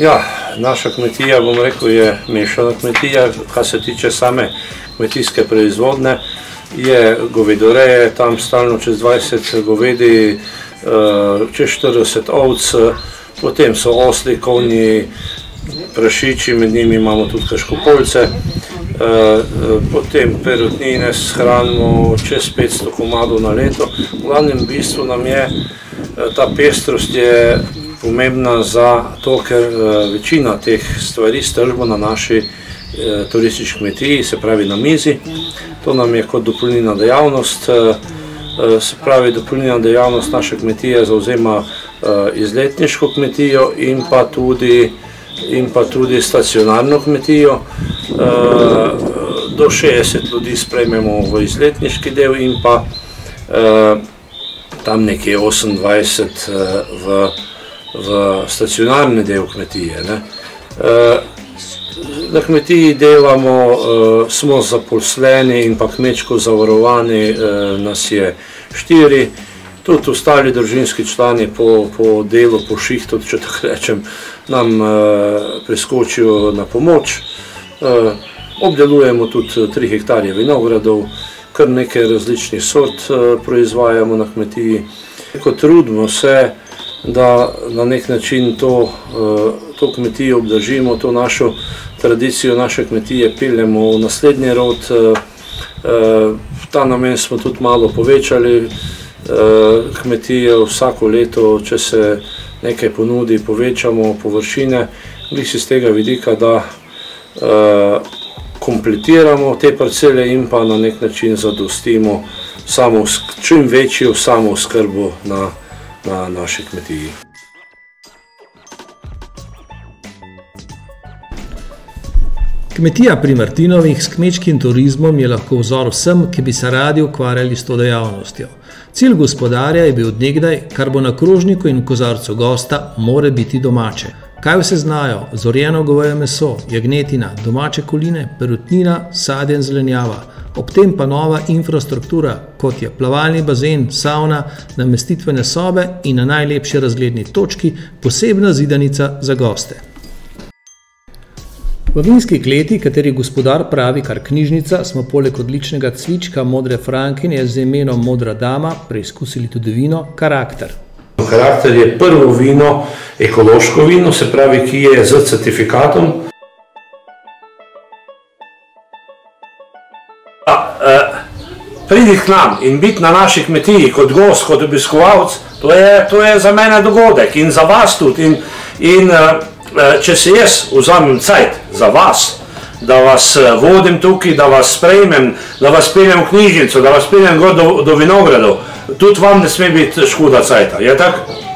Ja, naša kmetija, bom rekel, je mešana kmetija, kar se tiče same kmetijske proizvodne. Je govedoreje, tam stalno čez 20 govedi, eh, čez 40 ovc, potem so osli, konji, prašiči, med njimi imamo tudi kaškopolce, eh, eh, potem perutnine shranimo čez 500 komadov na leto. V glavnem bistvu nam je ta pestrost je pomembna za to, ker večina teh stvari stržimo na naši turistički kmetiji, se pravi na mizi. To nam je kot dopolnilna dejavnost, se pravi dopolnilna dejavnost naše kmetije zauzema izletniško kmetijo in pa tudi in pa tudi stacionarno kmetijo. Do 60 ljudi sprejmemo v izletniški del in pa tam nekje 28 v, v stacionarni del kmetije. Ne. Na kmetiji delamo, smo zaposleni in pa kmečko zavarovani, nas je štiri, tudi ostali družinski člani po, po delu, po šihtu, če tako rečem, nam preskočijo na pomoč. Obdelujemo tudi 3 hektarje vinogradov, kar nekaj različnih sort proizvajamo na kmetiji. Trudimo se, da na nek način to, to kmetijo obdržimo, to našo tradicijo naše kmetije peljemo v naslednji rod. V ta namen smo tudi malo povečali kmetije vsako leto, če se nekaj ponudi, povečamo površine, glih iz tega vidika, da kompletiramo te parcele in pa na nek način zadostimo čim večjo samooskrbo na na naši kmetiji. Kmetija pri Martinovih s kmečkim turizmom je lahko vzor vsem, ki bi se radi ukvarjali s to dejavnostjo. Cilj gospodarja je bil odnegdaj, kar bo na krožniku in kozarcu gosta, more biti domače. Kaj vse znajo? Zorjeno goveje meso, jagnetina, domače koline, perutnina, sadje in zelenjava – ob tem pa nova infrastruktura, kot je plavalni bazen, sauna, namestitvene sobe in na najlepši razgledni točki posebna zidanica za goste. V vinski kleti, kateri gospodar pravi kar knjižnica, smo poleg odličnega cvička modre frankinje z imenom Modra dama preizkusili tudi vino Karakter. Karakter je prvo vino, ekološko vino, se pravi, ki je z certifikatom, pridi k nam in biti na naši kmetiji kot gost, kot obiskovalc, to je, to je za mene dogodek in za vas tudi. In, in če se jaz vzamem cajt za vas, da vas vodim tukaj, da vas sprejmem, da vas peljem v knjižnico, da vas peljem gor do, do vinogradov, tudi vam ne sme biti škoda cajta, je tako?